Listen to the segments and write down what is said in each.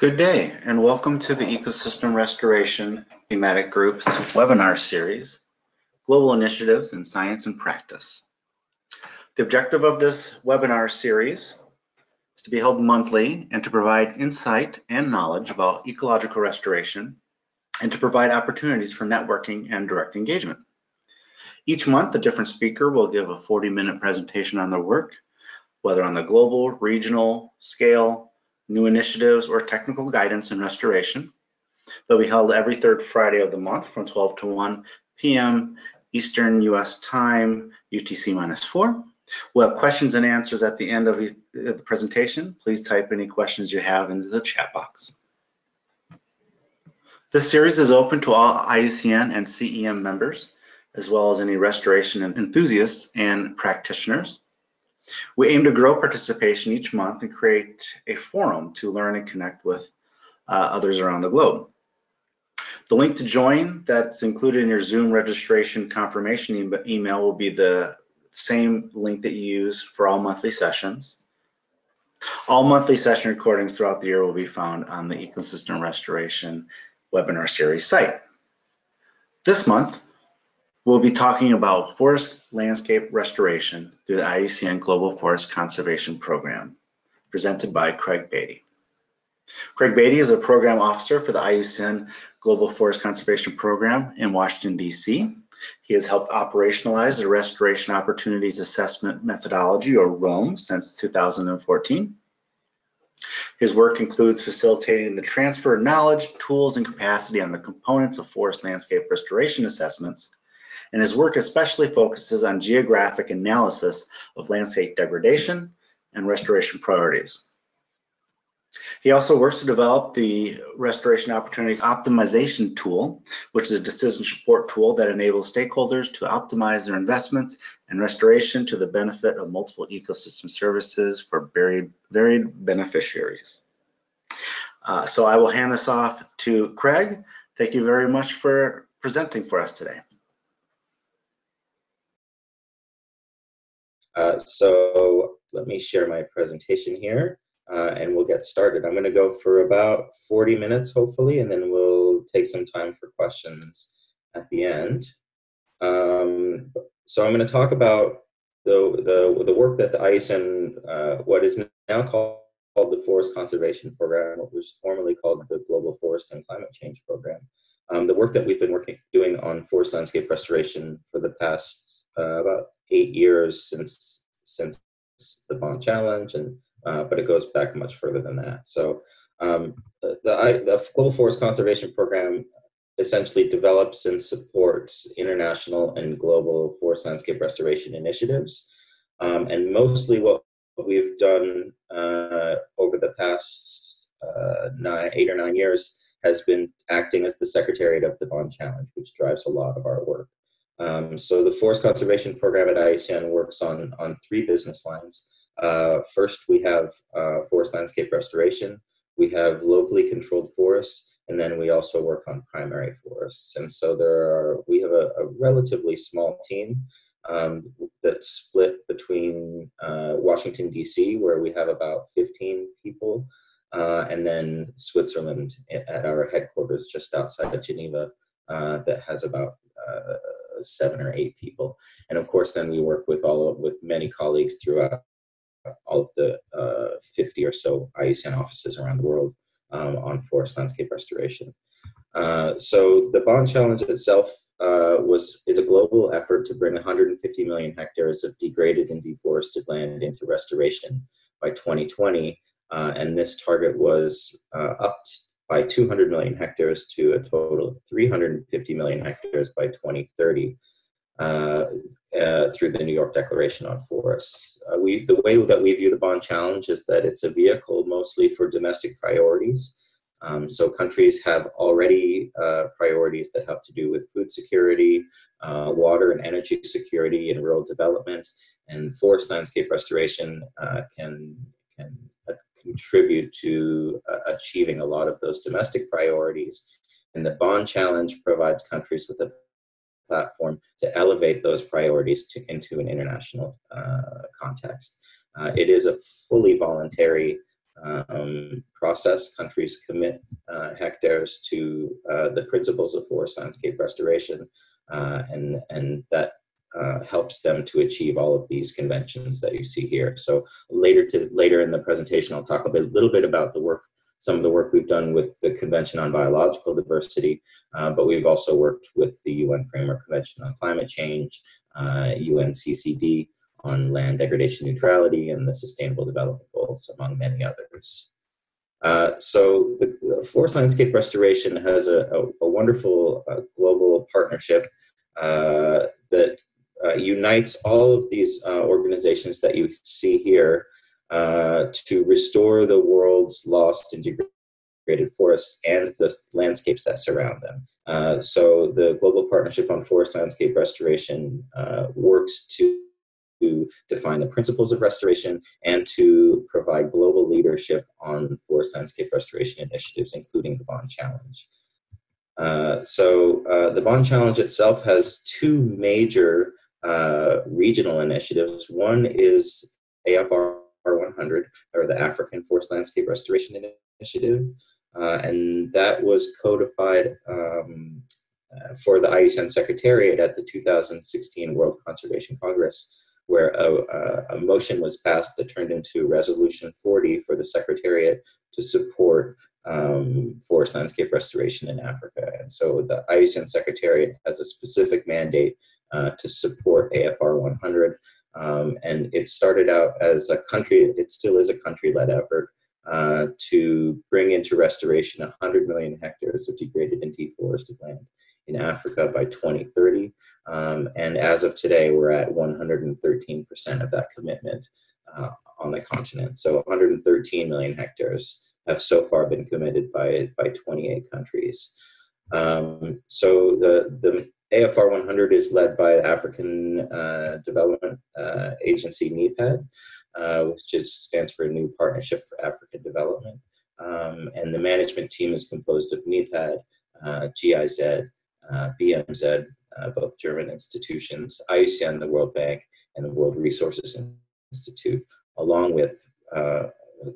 Good day and welcome to the Ecosystem Restoration Thematic Group's webinar series, Global Initiatives in Science and Practice. The objective of this webinar series is to be held monthly and to provide insight and knowledge about ecological restoration and to provide opportunities for networking and direct engagement. Each month, a different speaker will give a 40 minute presentation on their work, whether on the global, regional scale, new initiatives, or technical guidance in restoration. They'll be held every third Friday of the month from 12 to 1 p.m. Eastern US time, UTC minus 4. We'll have questions and answers at the end of the presentation. Please type any questions you have into the chat box. This series is open to all IUCN and CEM members, as well as any restoration enthusiasts and practitioners. We aim to grow participation each month and create a forum to learn and connect with uh, others around the globe. The link to join that's included in your Zoom registration confirmation e email will be the same link that you use for all monthly sessions. All monthly session recordings throughout the year will be found on the Ecosystem Restoration webinar series site. This month, We'll be talking about forest landscape restoration through the IUCN Global Forest Conservation Program, presented by Craig Beatty. Craig Beatty is a program officer for the IUCN Global Forest Conservation Program in Washington, D.C. He has helped operationalize the Restoration Opportunities Assessment Methodology, or ROAM, since 2014. His work includes facilitating the transfer of knowledge, tools, and capacity on the components of forest landscape restoration assessments and his work especially focuses on geographic analysis of landscape degradation and restoration priorities. He also works to develop the Restoration Opportunities Optimization Tool, which is a decision support tool that enables stakeholders to optimize their investments and restoration to the benefit of multiple ecosystem services for varied, varied beneficiaries. Uh, so I will hand this off to Craig. Thank you very much for presenting for us today. Uh, so let me share my presentation here uh, and we'll get started. I'm going to go for about 40 minutes, hopefully, and then we'll take some time for questions at the end. Um, so I'm going to talk about the, the, the work that the IUCN, uh, what is now called the Forest Conservation Program, what was formerly called the Global Forest and Climate Change Program. Um, the work that we've been working doing on forest landscape restoration for the past uh, about eight years since since the Bonn Challenge, and uh, but it goes back much further than that. So um, the, the Global Forest Conservation Program essentially develops and supports international and global forest landscape restoration initiatives. Um, and mostly what we've done uh, over the past uh, nine, eight or nine years has been acting as the secretariat of the Bonn Challenge, which drives a lot of our work. Um, so the forest conservation program at IUCN works on, on three business lines. Uh, first, we have uh, forest landscape restoration. We have locally controlled forests, and then we also work on primary forests. And so there are we have a, a relatively small team um, that's split between uh, Washington D.C., where we have about 15 people, uh, and then Switzerland at our headquarters just outside of Geneva, uh, that has about uh, seven or eight people. And of course, then we work with all of, with many colleagues throughout all of the uh, 50 or so IUCN offices around the world um, on forest landscape restoration. Uh, so the Bonn Challenge itself uh, was is a global effort to bring 150 million hectares of degraded and deforested land into restoration by 2020, uh, and this target was uh, upped by 200 million hectares to a total of 350 million hectares by 2030 uh, uh, through the New York Declaration on Forests. Uh, we, the way that we view the Bonn Challenge is that it's a vehicle mostly for domestic priorities. Um, so countries have already uh, priorities that have to do with food security, uh, water and energy security, and rural development. And forest landscape restoration uh, can can contribute to uh, achieving a lot of those domestic priorities. And the Bonn Challenge provides countries with a platform to elevate those priorities to, into an international uh, context. Uh, it is a fully voluntary um, process. Countries commit uh, hectares to uh, the principles of forest landscape restoration, uh, and and that uh, helps them to achieve all of these conventions that you see here. So later to later in the presentation, I'll talk a bit, little bit about the work, some of the work we've done with the Convention on Biological Diversity, uh, but we've also worked with the UN Framework Convention on Climate Change, uh, UNCCD on land degradation neutrality, and the Sustainable Development Goals, among many others. Uh, so the, forest landscape restoration has a, a, a wonderful uh, global partnership uh, uh, unites all of these uh, organizations that you see here uh, to restore the world's lost and degraded forests and the landscapes that surround them. Uh, so the Global Partnership on Forest Landscape Restoration uh, works to to define the principles of restoration and to provide global leadership on forest landscape restoration initiatives, including the Bonn Challenge. Uh, so uh, the Bonn Challenge itself has two major uh, regional initiatives. One is AFR 100, or the African Forest Landscape Restoration Initiative, uh, and that was codified um, uh, for the IUCN Secretariat at the 2016 World Conservation Congress, where a, a, motion was passed that turned into Resolution 40 for the Secretariat to support um, forest landscape restoration in Africa. And so the IUCN Secretariat has a specific mandate uh, to support AFR 100. Um, and it started out as a country, it still is a country led effort uh, to bring into restoration 100 million hectares of degraded and deforested land in Africa by 2030. Um, and as of today, we're at 113% of that commitment uh, on the continent. So 113 million hectares have so far been committed by, by 28 countries. Um, so the, the AFR 100 is led by African uh, Development uh, Agency, NEPAD, uh, which just stands for New Partnership for African Development. Um, and the management team is composed of NEPAD, uh, GIZ, uh, BMZ, uh, both German institutions, IUCN, the World Bank, and the World Resources Institute, along with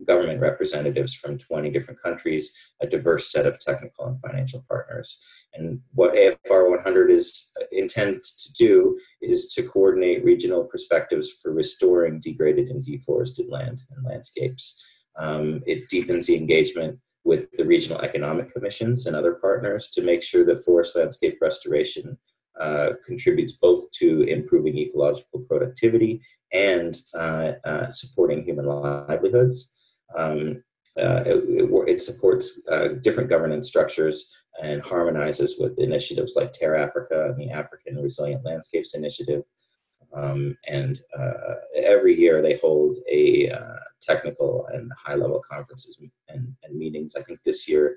government representatives from 20 different countries, a diverse set of technical and financial partners. And what AFR 100 is intends to do is to coordinate regional perspectives for restoring degraded and deforested land and landscapes. Um, it deepens the engagement with the regional economic commissions and other partners to make sure that forest landscape restoration uh, contributes both to improving ecological productivity and uh, uh, supporting human livelihoods. Um, uh, it, it, supports uh, different governance structures and harmonizes with initiatives like TerrAfrica and the African Resilient Landscapes Initiative. Um, and every year they hold a technical and high level conferences and, and, meetings. I think this year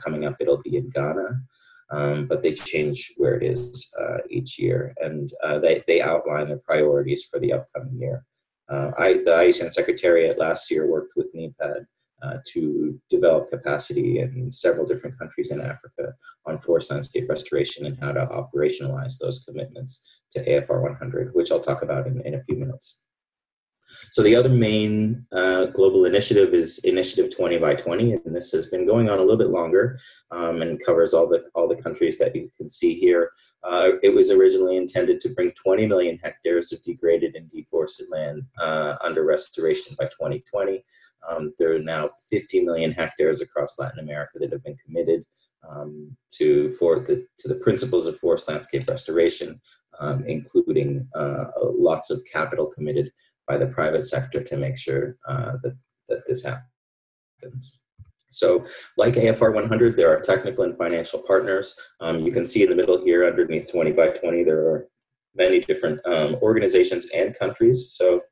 coming up it'll be in Ghana. Um, but they change where it is uh, each year, and they, they outline their priorities for the upcoming year. Uh, I, the IUCN Secretariat last year worked with NEPAD uh, to develop capacity in several different countries in Africa on forest landscape restoration and how to operationalize those commitments to AFR 100, which I'll talk about in, in a few minutes. So the other main uh, global initiative is Initiative 20 by 20, and this has been going on a little bit longer um, and covers all the all the countries that you can see here. Uh, it was originally intended to bring 20 million hectares of degraded and deforested land uh, under restoration by 2020. Um, there are now 50 million hectares across Latin America that have been committed um, to for the to the principles of forest landscape restoration, um, including uh, lots of capital committed by the private sector to make sure uh, that, that this happens. So like AFR 100, there are technical and financial partners. Um, you can see in the middle here underneath 20 by 20, there are many different um, organizations and countries. So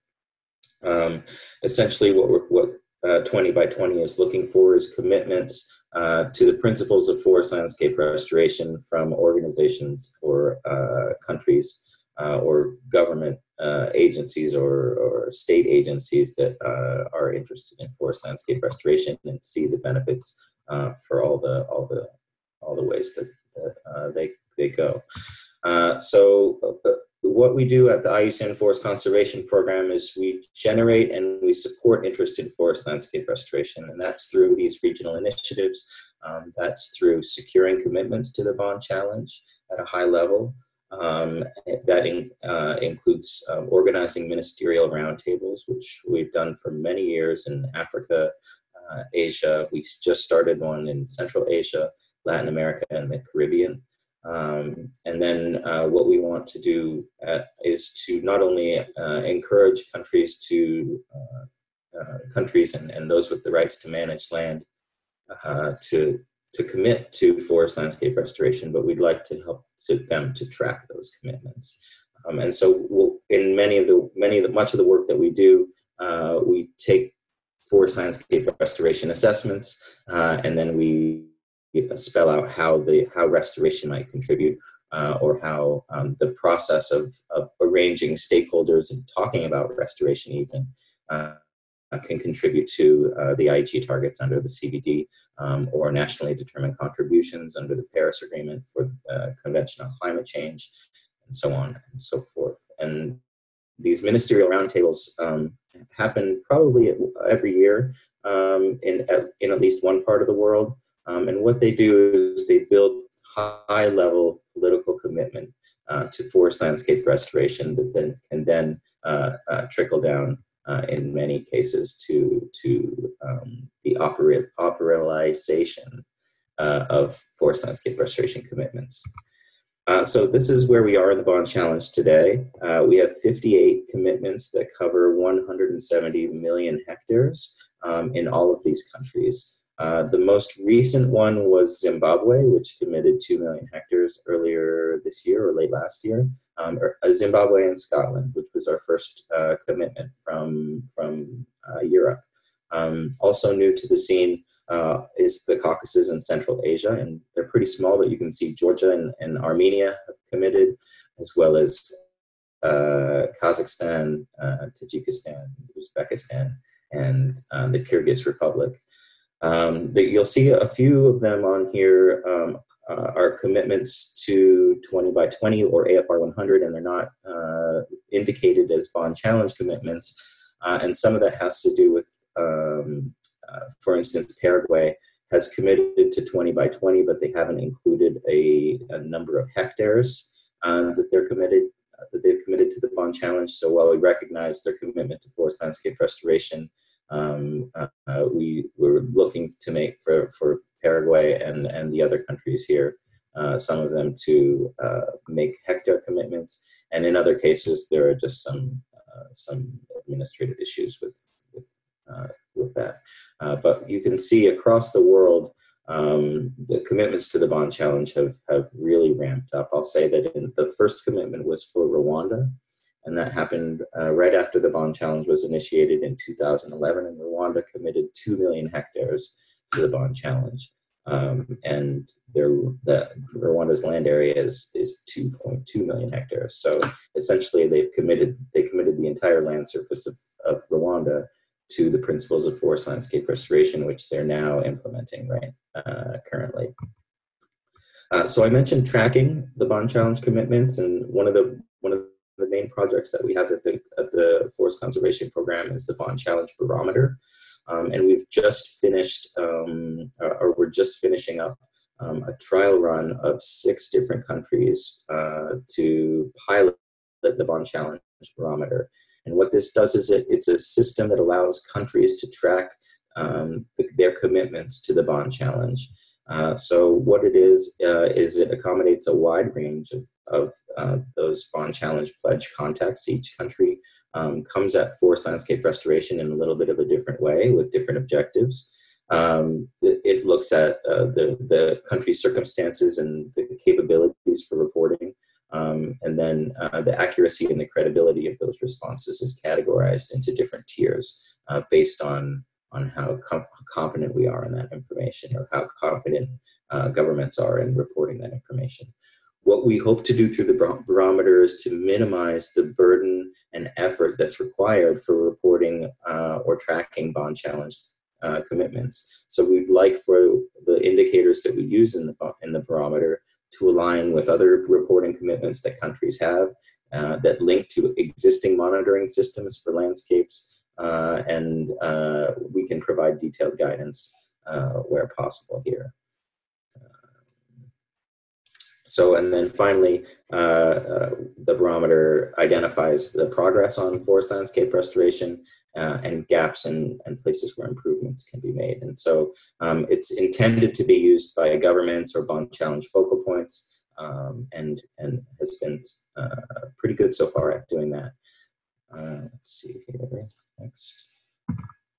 um, essentially what, what uh, 20 by 20 is looking for is commitments uh, to the principles of forest landscape restoration from organizations or uh, countries uh, or government uh, agencies or, or state agencies that uh, are interested in forest landscape restoration and see the benefits uh, for all the all the all the ways that, that uh, they they go. Uh, so what we do at the IUCN Forest Conservation Program is we generate and we support interest in forest landscape restoration, and that's through these regional initiatives. Um, that's through securing commitments to the Bonn challenge at a high level. Um, that in, uh, includes um, organizing ministerial roundtables, which we've done for many years in Africa, uh, Asia. We just started one in Central Asia, Latin America, and the Caribbean. Um, and then uh, what we want to do uh, is to not only uh, encourage countries to countries and, and those with the rights to manage land to to commit to forest landscape restoration, but we'd like to help to them to track those commitments. Um, and so, we'll, in many of the many of the much of the work that we do, we take forest landscape restoration assessments, and then we spell out how the how restoration might contribute uh, or how um, the process of, of, arranging stakeholders and talking about restoration even uh, can contribute to uh, the Aichi targets under the CBD um, or nationally determined contributions under the Paris Agreement for the Convention on Climate Change and so on and so forth. And these ministerial roundtables um, happen probably every year um, in, at, in at least one part of the world. Um, and what they do is they build high level political commitment uh, to forest landscape restoration that then can then uh, uh, trickle down uh, in many cases to, to um, the operationalization uh, of forest landscape restoration commitments. Uh, so this is where we are in the Bonn challenge today. we have 58 commitments that cover 170 million hectares um, in all of these countries. Uh, the most recent one was Zimbabwe, which committed 2 million hectares earlier this year or late last year. Um, or, uh, Zimbabwe and Scotland, which was our first uh, commitment from, from uh, Europe. Um, also new to the scene uh, is the Caucasus and Central Asia, and they're pretty small, but you can see Georgia and, and Armenia have committed, as well as Kazakhstan, Tajikistan, Uzbekistan, and the Kyrgyz Republic. Um, that you'll see a few of them on here um, uh, are commitments to 20 by 20 or AFR 100, and they're not uh, indicated as Bonn challenge commitments. Uh, and some of that has to do with, um, uh, for instance, Paraguay has committed to 20 by 20, but they haven't included a, a number of hectares uh, that they're committed uh, that they've committed to the Bonn challenge. So while we recognize their commitment to forest landscape restoration, um, uh, we were looking to make for, for Paraguay and, and the other countries here, uh, some of them to uh, make hectare commitments, and in other cases there are just some uh, some administrative issues with with, uh, with that. Uh, but you can see across the world. Um, the commitments to the Bonn challenge have, have really ramped up. I'll say that in the first commitment was for Rwanda, and that happened uh, right after the Bonn challenge was initiated in 2011 and rwanda committed 2 million hectares to the Bonn challenge. Um, and their the rwanda's land area is is 2.2 million hectares. So essentially they've committed they committed the entire land surface of, of rwanda to the principles of forest landscape restoration which they're now implementing right uh, currently. Uh, so I mentioned tracking the Bonn challenge commitments, and one of the main projects that we have at the, at the Forest Conservation Program is the Bonn Challenge Barometer. Um, and we've just finished, um, or we're just finishing up um, a trial run of six different countries uh, to pilot the Bonn Challenge Barometer. And what this does is it, it's a system that allows countries to track um, their commitments to the Bonn Challenge. Uh, so what it is uh, is it accommodates a wide range of, of uh, those Bonn challenge pledge contexts. Each country um, comes at forest landscape restoration in a little bit of a different way with different objectives. Um, it, looks at uh, the the country's circumstances and the capabilities for reporting. Um, and then uh, the accuracy and the credibility of those responses is categorized into different tiers based on on how com- confident we are in that information or how confident uh, governments are in reporting that information. What we hope to do through the barometer is to minimize the burden and effort that's required for reporting uh, or tracking Bonn challenge uh, commitments. So we'd like for the indicators that we use in the in the barometer to align with other reporting commitments that countries have uh, that link to existing monitoring systems for landscapes, uh, and uh, we can provide detailed guidance uh, where possible here. So, and then finally, uh, uh, the barometer identifies the progress on forest landscape restoration uh, and gaps and, and places where improvements can be made. And so um, it's intended to be used by governments or Bonn challenge focal points um, and, and has been uh, pretty good so far at doing that. Uh, let's see here, next.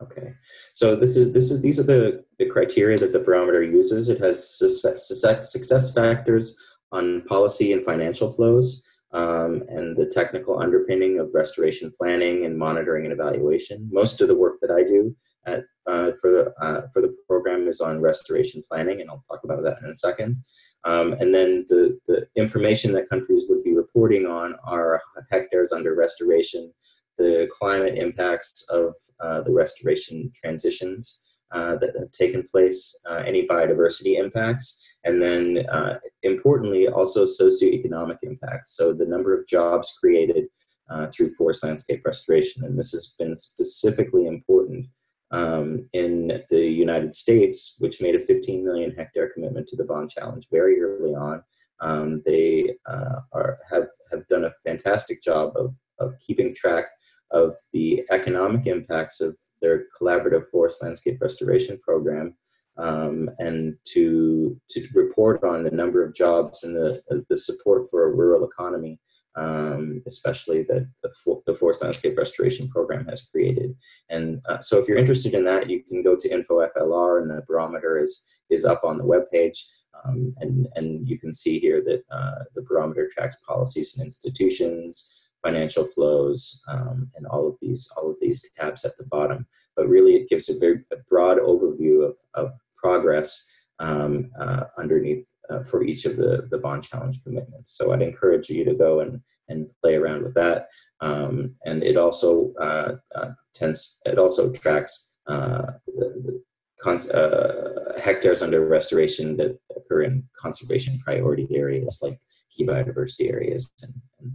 Okay, so this is this is these are the the criteria that the barometer uses. It has success, success factors on policy and financial flows um, and the technical underpinning of restoration planning and monitoring and evaluation. Most of the work that I do at, uh, for, the, uh, for the program is on restoration planning, and I'll talk about that in a second. Um, and then the, the information that countries would be reporting on are hectares under restoration, the climate impacts of uh, the restoration transitions uh, that have taken place, uh, any biodiversity impacts, and then uh, importantly, also socioeconomic impacts. So the number of jobs created uh, through forest landscape restoration. And this has been specifically important um, in the United States, which made a 15 million hectare commitment to the Bonn challenge very early on. Um, they uh, are, have, have done a fantastic job of, of keeping track of the economic impacts of their collaborative forest landscape restoration program um, and to to report on the number of jobs and the the support for a rural economy, um, especially that the, the Forest Landscape Restoration Program has created. And uh, so, if you're interested in that, you can go to InfoFLR, and the barometer is is up on the webpage. Um, and and you can see here that uh, the barometer tracks policies and institutions, financial flows, um, and all of these all of these tabs at the bottom. But really, it gives a very a broad overview of, of progress um, uh, underneath uh, for each of the, the Bonn challenge commitments. So I'd encourage you to go and, and play around with that. Um, and it also uh, uh tends, it also tracks uh, the, the uh, hectares under restoration that occur in conservation priority areas like key biodiversity areas and, and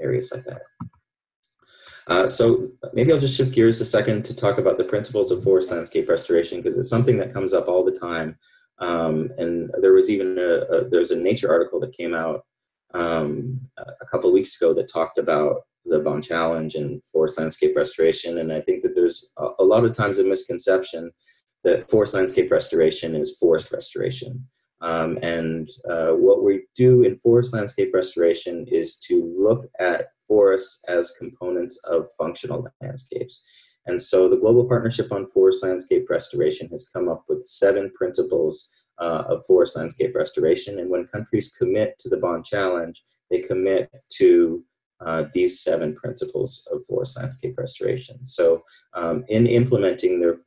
areas like that. Uh, so maybe I'll just shift gears a second to talk about the principles of forest landscape restoration because it's something that comes up all the time. Um, and there was even a, a, there's a Nature article that came out um, a couple weeks ago that talked about the Bonn Challenge and forest landscape restoration. And I think that there's a, a lot of times a misconception that forest landscape restoration is forest restoration. Um, and uh, what we do in forest landscape restoration is to look at forests as components of functional landscapes. And so the Global Partnership on Forest Landscape Restoration has come up with seven principles uh, of forest landscape restoration. And when countries commit to the Bonn Challenge, they commit to uh, these seven principles of forest landscape restoration. So, um, in implementing their, their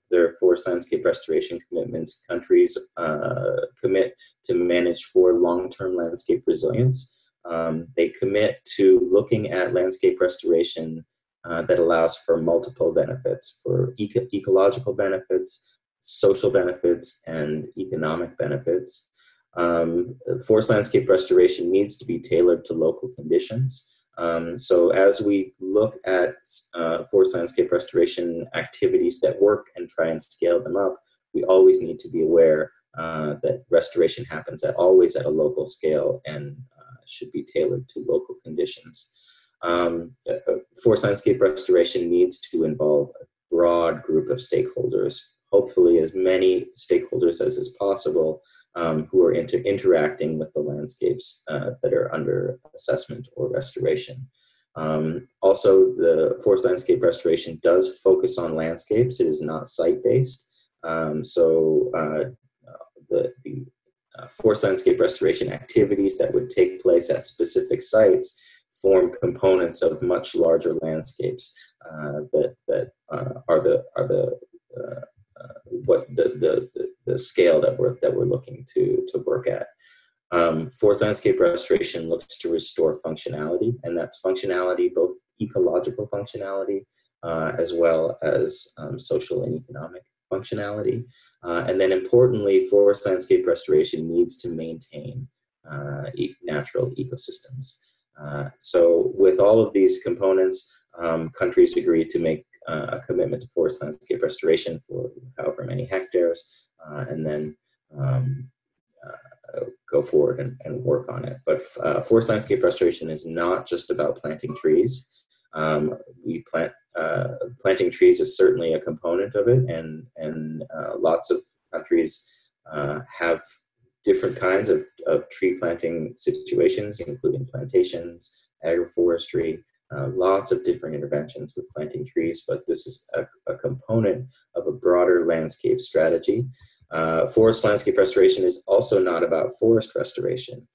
forest landscape restoration commitments, countries uh, commit to manage for long term landscape resilience. Um, they commit to looking at landscape restoration uh, that allows for multiple benefits for eco- ecological benefits, social benefits, and economic benefits. Um, forest landscape restoration needs to be tailored to local conditions. Um, so as we look at uh, forest landscape restoration activities that work and try and scale them up, we always need to be aware uh, that restoration happens at always at a local scale and uh, should be tailored to local conditions. Um, uh, forest landscape restoration needs to involve a broad group of stakeholders, hopefully as many stakeholders as is possible, um, who are inter- interacting with the landscapes uh, that are under assessment or restoration. Um, also, the forest landscape restoration does focus on landscapes. It is not site-based. Um, so uh, the, the uh, forest landscape restoration activities that would take place at specific sites form components of much larger landscapes uh, that, that uh, are the, are the uh, what the, the, the scale that we're, that we're looking to, to work at. Um, forest landscape restoration looks to restore functionality, and that's functionality, both ecological functionality uh, as well as um, social and economic functionality. Uh, and then importantly, forest landscape restoration needs to maintain uh, e- natural ecosystems. Uh, so, with all of these components, um, countries agree to make uh, a commitment to forest landscape restoration for however many hectares, uh, and then um, uh, go forward and, and, work on it. But uh, forest landscape restoration is not just about planting trees. Um, we plant planting trees is certainly a component of it, and and lots of countries have different kinds of, of tree planting situations, including plantations, agroforestry, uh, lots of different interventions with planting trees, but this is a, a component of a broader landscape strategy. Uh, forest landscape restoration is also not about forest restoration,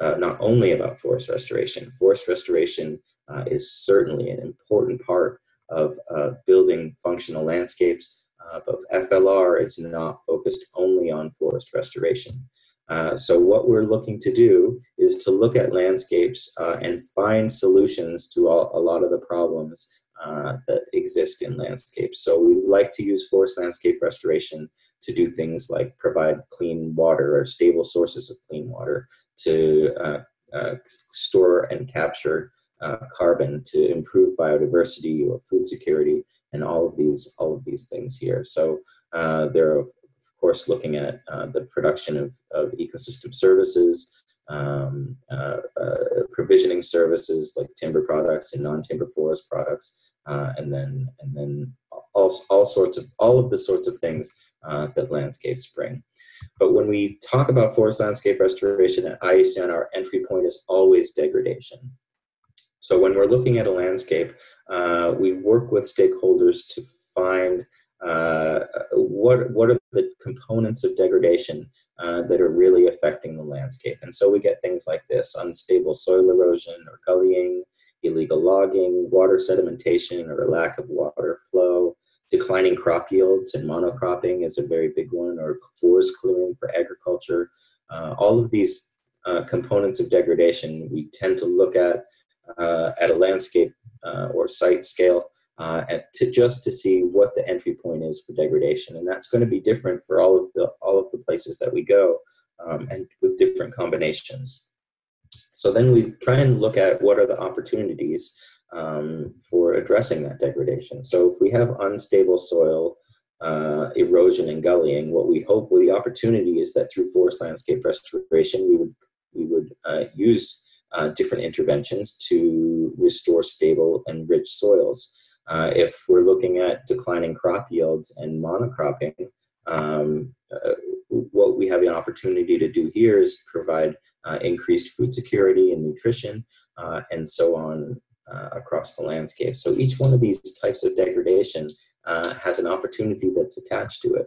uh, not only about forest restoration. Forest restoration uh, is certainly an important part of uh, building functional landscapes, but FLR is not focused only on forest restoration. Uh, so what we're looking to do is to look at landscapes uh, and find solutions to all, a lot of the problems uh, that exist in landscapes. So we like to use forest landscape restoration to do things like provide clean water or stable sources of clean water to uh, uh, store and capture carbon to improve biodiversity or food security and all of these all of these things here. So there are course, looking at uh, the production of, of ecosystem services, um, uh, uh, provisioning services like timber products and non-timber forest products, uh, and then and then all, all sorts of all of the sorts of things uh, that landscapes bring. But when we talk about forest landscape restoration at IUCN, our entry point is always degradation. So when we're looking at a landscape, we work with stakeholders to find uh, what what are the components of degradation uh, that are really affecting the landscape? And so we get things like this: unstable soil erosion or gullying, illegal logging, water sedimentation or lack of water flow, declining crop yields, and monocropping is a very big one, or forest clearing for agriculture. Uh, all of these uh, components of degradation we tend to look at uh, at a landscape or site scale uh, to just to see what the entry point is for degradation, and that's going to be different for all of the all of the places that we go, um, and with different combinations. So then we try and look at what are the opportunities um, for addressing that degradation. So if we have unstable soil, uh, erosion and gullying, what we hope with the opportunity is that through forest landscape restoration, we would we would uh, use uh, different interventions to restore stable and rich soils. Uh, if we're looking at declining crop yields and monocropping, um, uh, what we have an opportunity to do here is provide uh, increased food security and nutrition uh, and so on uh, across the landscape. So each one of these types of degradation uh, has an opportunity that's attached to it.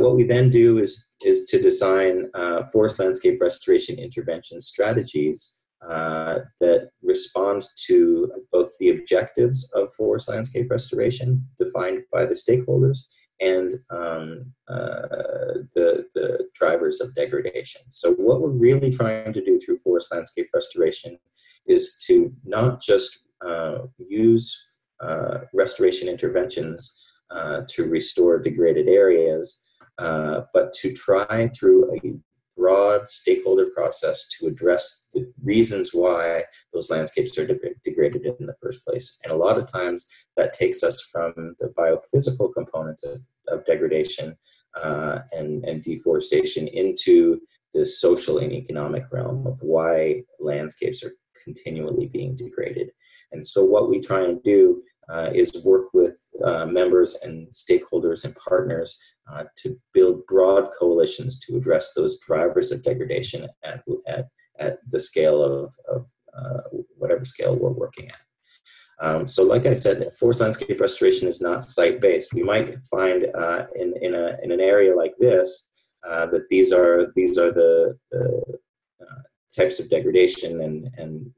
what we then do is, is to design forest landscape restoration intervention strategies uh, that respond to both the objectives of forest landscape restoration defined by the stakeholders and um, uh, the, the drivers of degradation. So, what we're really trying to do through forest landscape restoration is to not just uh, use uh, restoration interventions uh, to restore degraded areas, but to try through a broad stakeholder process to address the reasons why those landscapes are de- degraded in the first place. And a lot of times that takes us from the biophysical components of, of degradation uh, and, and deforestation into the social and economic realm of why landscapes are continually being degraded. And so, what we try and do uh, is work with uh, members and stakeholders and partners uh, to build broad coalitions to address those drivers of degradation at, at, at the scale of, of uh, whatever scale we're working at. Um, so, like I said, forest landscape restoration is not site based. We might find uh, in, in, a, in an area like this uh, that these are, these are the, the types of degradation and, and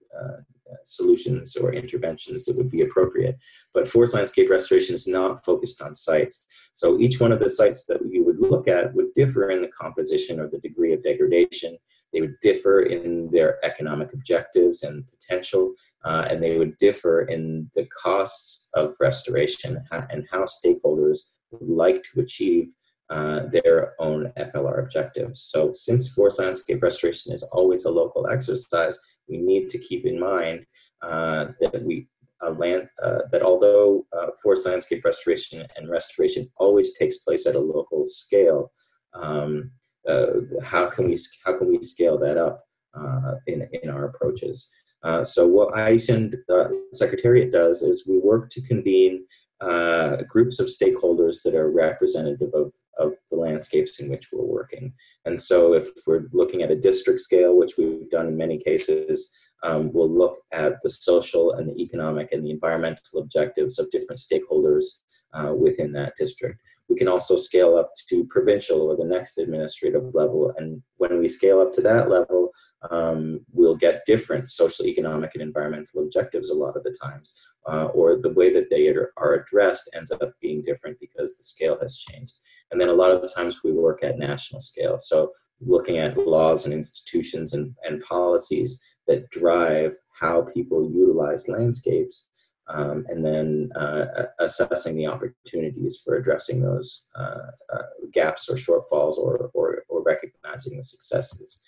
solutions or interventions that would be appropriate. But forest landscape restoration is not focused on sites. So each one of the sites that you would look at would differ in the composition or the degree of degradation. They would differ in their economic objectives and potential, uh, and they would differ in the costs of restoration and how stakeholders would like to achieve uh, their own FLR objectives. So, since forest landscape restoration is always a local exercise, we need to keep in mind uh, that we uh, land uh, that although uh, forest landscape restoration and restoration always takes place at a local scale, um, uh, how can we how can we scale that up in in our approaches? so, what IUCN Secretariat does is we work to convene uh, groups of stakeholders that are representative of, of the landscapes in which we're working. And so, if we're looking at a district scale, which we've done in many cases, um, we'll look at the social and the economic and the environmental objectives of different stakeholders uh, within that district. We can also scale up to provincial or the next administrative level. And when we scale up to that level, um, we'll get different social, economic, and environmental objectives a lot of the times. Uh, or the way that they are addressed ends up being different because the scale has changed. And then a lot of the times we work at national scale. So looking at laws and institutions and, and policies that drive how people utilize landscapes um, and then uh, assessing the opportunities for addressing those uh, uh, gaps or shortfalls or, or, or, recognizing the successes.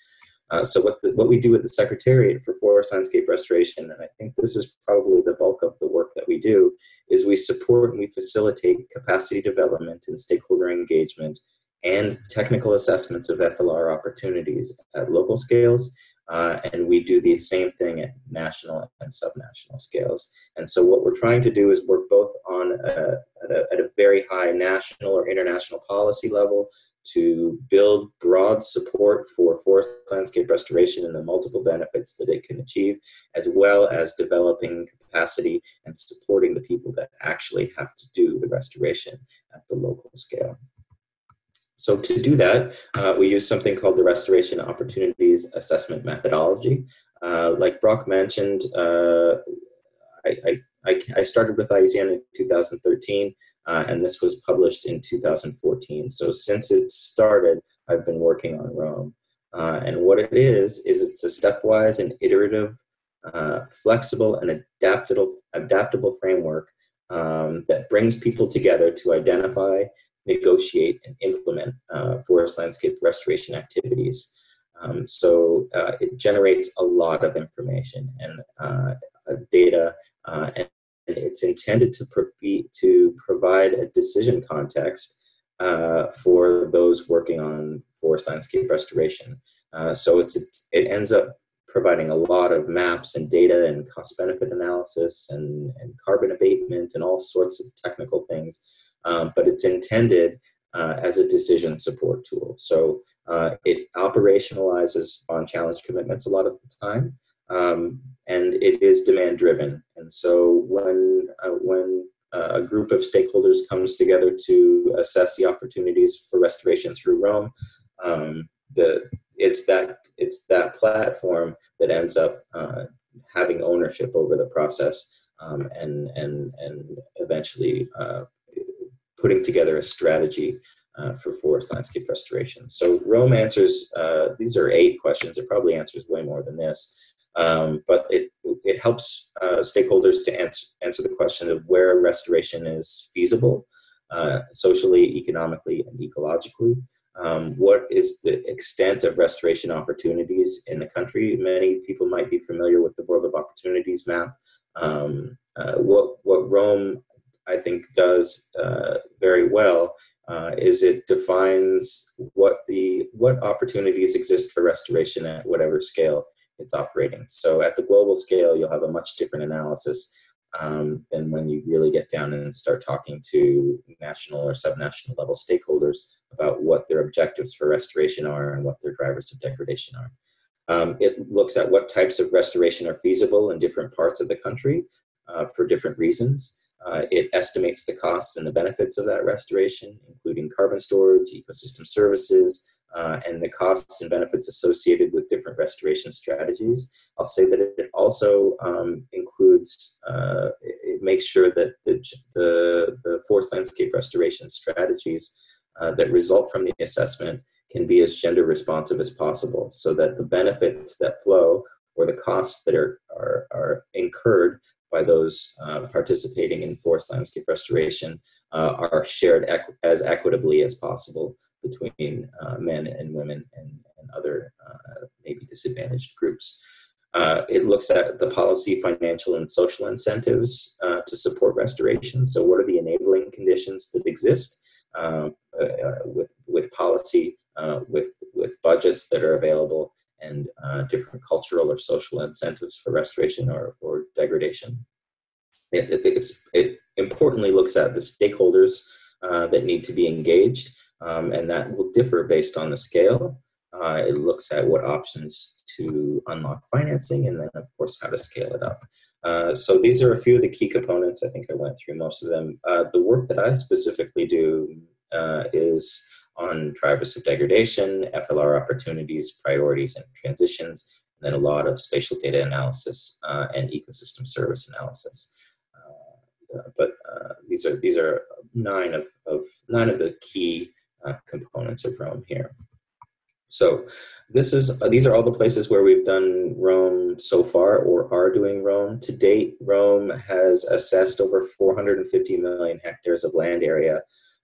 Uh, so what, the, what we do at the Secretariat for Forest Landscape Restoration, and I think this is probably the bulk of the work that we do, is we support and we facilitate capacity development and stakeholder engagement and technical assessments of FLR opportunities at local scales uh, and we do the same thing at national and subnational scales. And so, what we're trying to do is work both on a, at, a, at a very high national or international policy level to build broad support for forest landscape restoration and the multiple benefits that it can achieve, as well as developing capacity and supporting the people that actually have to do the restoration at the local scale. So to do that, uh, we use something called the Restoration Opportunities Assessment Methodology. Uh, like Brock mentioned, uh, I, I, I, started with IUCN in 2013, uh, and this was published in 2014. So since it started, I've been working on ROAM. Uh, and what it is, is it's a stepwise and iterative, uh, flexible and adaptable, adaptable framework um, that brings people together to identify negotiate and implement uh, forest landscape restoration activities. Um, so uh, it generates a lot of information and uh, data, uh, and it's intended to, pro- to provide a decision context uh, for those working on forest landscape restoration. Uh, so it's it ends up providing a lot of maps and data and cost benefit analysis and, and carbon abatement and all sorts of technical things um, but it's intended uh, as a decision support tool. So uh, it operationalizes Bonn challenge commitments a lot of the time, um, and it is demand driven. And so when uh, when uh, a group of stakeholders comes together to assess the opportunities for restoration through ROAM, um, the it's that it's that platform that ends up uh, having ownership over the process um, and and and eventually uh, putting together a strategy uh, for forest landscape restoration. So ROAM answers, uh, these are eight questions. It probably answers way more than this. Um, but it, it helps uh, stakeholders to answer, answer the question of where restoration is feasible, uh, socially, economically, and ecologically. Um, what is the extent of restoration opportunities in the country? Many people might be familiar with the World of Opportunities map. Um, uh, what, what ROAM I think does uh, very well uh, is it defines what the what opportunities exist for restoration at whatever scale it's operating. So at the global scale, you'll have a much different analysis um, than when you really get down and start talking to national or subnational level stakeholders about what their objectives for restoration are and what their drivers of degradation are. Um, it looks at what types of restoration are feasible in different parts of the country uh, for different reasons. Uh, it estimates the costs and the benefits of that restoration, including carbon storage, ecosystem services, uh, and the costs and benefits associated with different restoration strategies. I'll say that it also um, includes, uh, it makes sure that the, the, the forest landscape restoration strategies uh, that result from the assessment can be as gender responsive as possible so that the benefits that flow or the costs that are, are, are incurred by those uh, participating in forest landscape restoration uh, are shared equ- as equitably as possible between uh, men and women and, and other uh, maybe disadvantaged groups. Uh, it looks at the policy, financial, and social incentives uh, to support restoration. So, what are the enabling conditions that exist with, with policy, with, with budgets that are available, and uh, different cultural or social incentives for restoration or, or degradation. It, it, it, importantly looks at the stakeholders uh, that need to be engaged, um, and that will differ based on the scale. Uh, it looks at what options to unlock financing, and then, of course, how to scale it up. Uh, so these are a few of the key components. I think I went through most of them. Uh, the work that I specifically do uh, is on drivers of degradation, FLR opportunities, priorities, and transitions, and then a lot of spatial data analysis uh, and ecosystem service analysis. Uh, uh but uh, these are these are nine of, of nine of the key uh, components of ROAM here. So this is uh, these are all the places where we've done ROAM so far or are doing ROAM. To date, ROAM has assessed over 450 million hectares of land area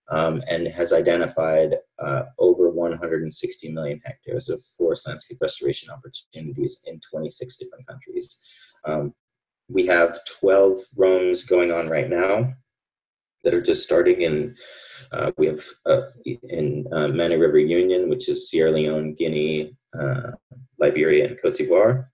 um, and has identified uh, over 160 million hectares of forest landscape restoration opportunities in 26 different countries. Um, we have 12 ROAMs going on right now that are just starting in. Uh, we have uh, in uh, River Union, which is Sierra Leone, Guinea, uh, Liberia, and Cote d'Ivoire.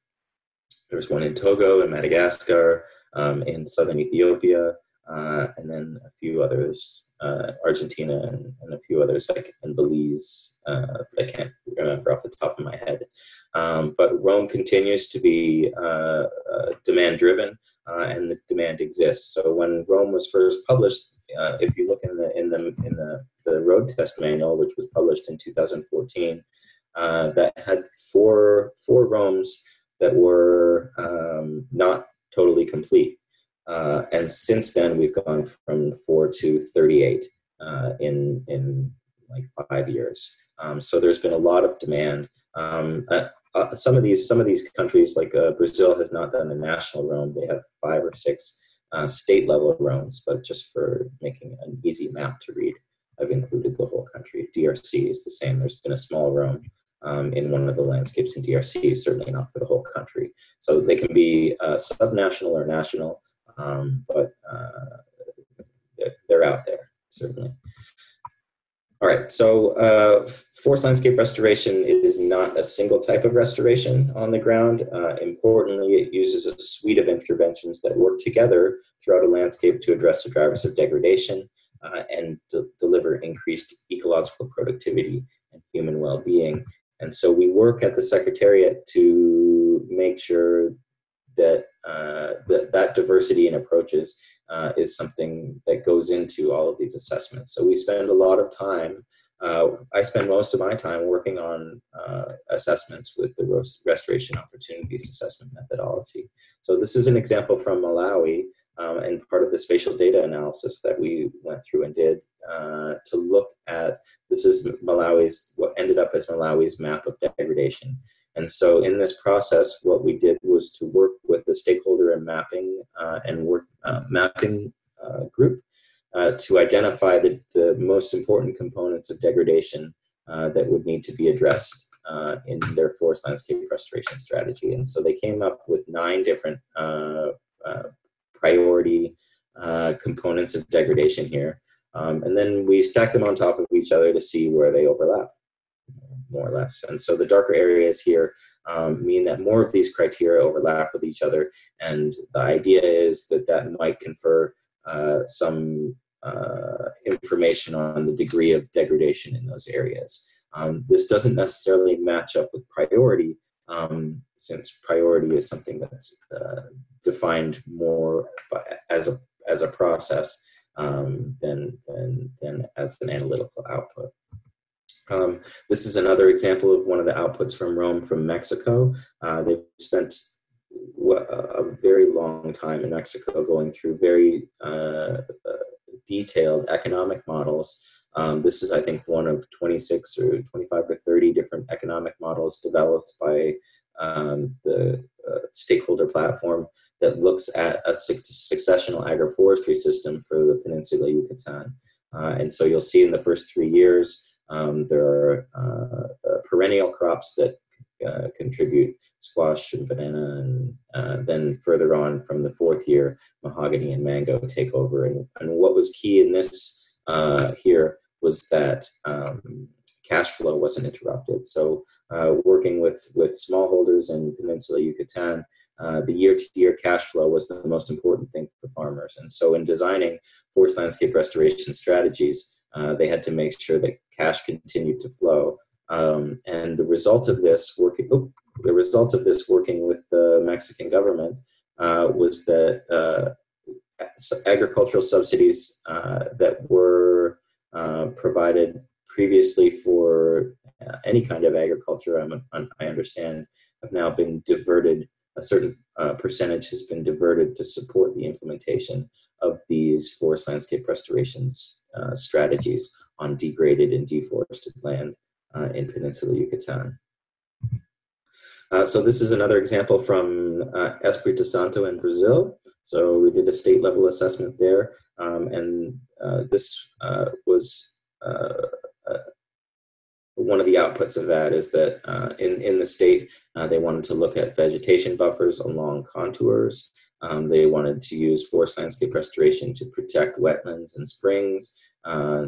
There's one in Togo and Madagascar, um, in southern Ethiopia, uh, and then a few others, uh, Argentina and, and, a few others, like and Belize, uh, that I can't remember off the top of my head. Um, but ROAM continues to be uh, uh, demand driven, uh, and the demand exists. So when ROAM was first published, if you look in the in the in the, the road test manual, which was published in 2014, that had four four ROAMs that were um, not totally complete. Uh, and since then, we've gone from four to 38 uh, in in like five years. Um, so there's been a lot of demand. Um, uh, uh some of these some of these countries, like uh, Brazil, has not done a national ROAM. They have five or six uh, state level ROAMs, but just for making an easy map to read, I've included the whole country. DRC is the same. There's been a small ROAM. Um, in one of the landscapes in DRC, certainly not for the whole country. So they can be subnational or national, um, but uh, they're out there certainly. All right, so uh, forest landscape restoration is not a single type of restoration on the ground. Uh, importantly, it uses a suite of interventions that work together throughout a landscape to address the drivers of degradation uh, and de- deliver increased ecological productivity and human well-being. And so we work at the Secretariat to make sure that uh, that, that diversity in approaches uh, is something that goes into all of these assessments. So we spend a lot of time. Uh, I spend most of my time working on uh, assessments with the restoration opportunities assessment methodology. So this is an example from Malawi um, and part of the spatial data analysis that we went through and did uh, to look at this is Malawi's what ended up as Malawi's map of degradation. And so in this process, what we did was to work with the stakeholder and mapping uh, and work uh, mapping uh, group uh, to identify the, the most important components of degradation that would need to be addressed in their forest landscape restoration strategy. And so they came up with nine different priority components of degradation here. Um, and then we stack them on top of each other to see where they overlap more or less. And so the darker areas here um, mean that more of these criteria overlap with each other. And the idea is that that might confer uh, some uh, information on the degree of degradation in those areas. Um, this doesn't necessarily match up with priority, um, since priority is something that's uh, defined more by, as a as a process um, than, than than as an analytical output. Um, this is another example of one of the outputs from ROAM from Mexico. Uh, they've spent a very long time in Mexico going through very uh, uh, detailed economic models. Um, this is, I think, one of 26 or 25 or 30 different economic models developed by um, the uh, stakeholder platform that looks at a successional agroforestry system for the Peninsula Yucatan. Uh, and so you'll see in the first three years, um, there are uh, uh, perennial crops that uh, contribute squash and banana, and uh, then further on from the fourth year, mahogany and mango take over. And, and what was key in this here was that um, cash flow wasn't interrupted. So, uh, working with with smallholders in Peninsula Yucatan, uh, the year-to-year cash flow was the most important thing for farmers. And so, in designing forest landscape restoration strategies, uh, they had to make sure that cash continued to flow. Um, and the result of this working, oh, the result of this working with the Mexican government uh, was that uh, agricultural subsidies uh, that were provided previously for uh, any kind of agriculture, I'm, i understand, have now been diverted. A certain uh, percentage has been diverted to support the implementation of these forest landscape restorations uh, strategies on degraded and deforested land uh, in Peninsula Yucatan. Uh, so this is another example from uh, Espírito Santo in Brazil. So we did a state level assessment there, um, and uh, this uh, was uh, uh, one of the outputs of that is that in in the state they wanted to look at vegetation buffers along contours. Um, they wanted to use forest landscape restoration to protect wetlands and springs,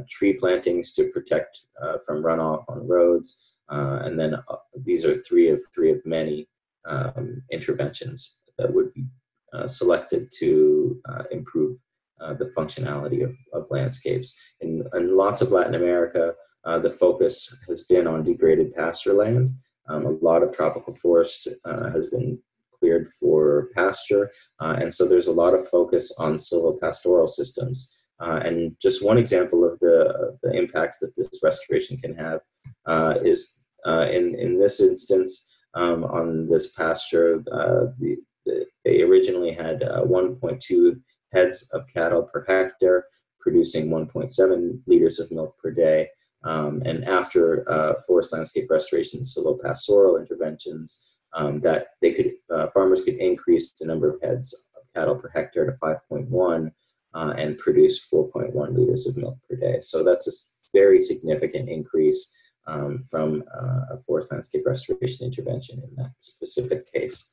tree plantings to protect from runoff on roads. Uh, and then uh, these are three of three of many um, interventions that would be uh, selected to uh, improve uh, the functionality of, of landscapes. In, in lots of Latin America, uh, the focus has been on degraded pasture land. Um, a lot of tropical forest has been cleared for pasture, and so there's a lot of focus on silvopastoral systems. and just one example of the, the impacts that this restoration can have uh, is uh, in in this instance um, on this pasture, uh, the, the, they originally had 1.2 heads of cattle per hectare, producing 1.7 liters of milk per day. Um, and after uh, forest landscape restoration, silvopastoral interventions, um, that they could uh, farmers could increase the number of heads of cattle per hectare to 5.1 uh, and produce 4.1 liters of milk per day. So that's a very significant increase um, from uh, a forest landscape restoration intervention in that specific case.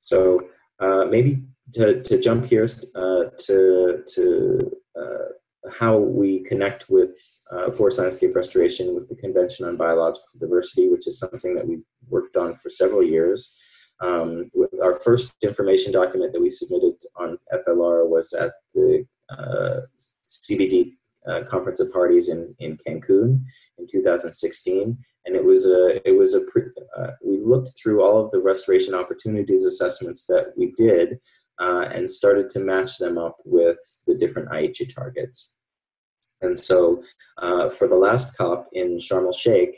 So uh, maybe to, to jump here uh, to, to how we connect with uh, forest landscape restoration with the Convention on Biological Diversity, which is something that we've worked on for several years. Um, our first information document that we submitted on FLR was at the uh, CBD uh, conference of parties in, in Cancun in 2016, and it was a it was a pre, uh, we looked through all of the restoration opportunities assessments that we did uh, and started to match them up with the different Aichi targets. And so, uh, for the last COP in Sharm el Sheikh